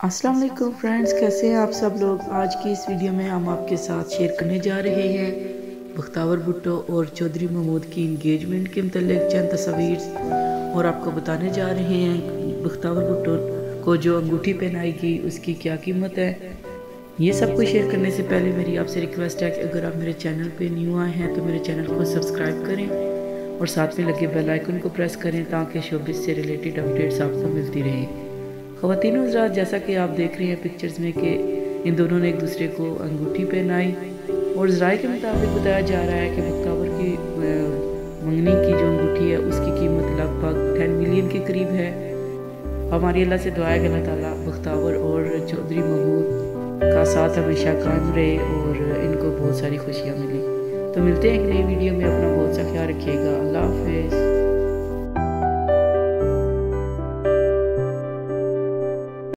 अस्सलाम वालेकुम फ्रेंड्स, कैसे हैं आप सब लोग? आज की इस वीडियो में हम आपके साथ शेयर करने जा रहे हैं बख्तावर भुट्टो और चौधरी महमूद की इंगेजमेंट के मतलब चंद तस्वीर। और आपको बताने जा रहे हैं बख्तावर भुट्टो को जो अंगूठी पहनाई गई उसकी क्या कीमत है। ये सब कुछ शेयर करने से पहले मेरी आपसे रिक्वेस्ट है कि अगर आप मेरे चैनल पर न्यू आए हैं तो मेरे चैनल को सब्सक्राइब करें और साथ में लगे बेल आइकन को प्रेस करें, ताकि शोबिस से रिलेटेड अपडेट्स आपको मिलती रहें। ख़वान हजरात जैसा कि आप देख रहे हैं पिक्चर्स में कि इन दोनों ने एक दूसरे को अंगूठी पहनाई और जराए के मुताबिक बताया जा रहा है कि बख्तावर की मंगनी की जो अंगूठी है, उसकी कीमत लगभग टेन मिलियन के करीब है। हमारी अल्लाह से दुआ है कि बख्तावर और चौधरी महमूद का साथ हमेशा कायम रहे और इनको बहुत सारी खुशियाँ मिली। तो मिलते हैं एक नई वीडियो में। अपना बहुत सा ख्याल रखिएगा। अल्लाह हाफिज़।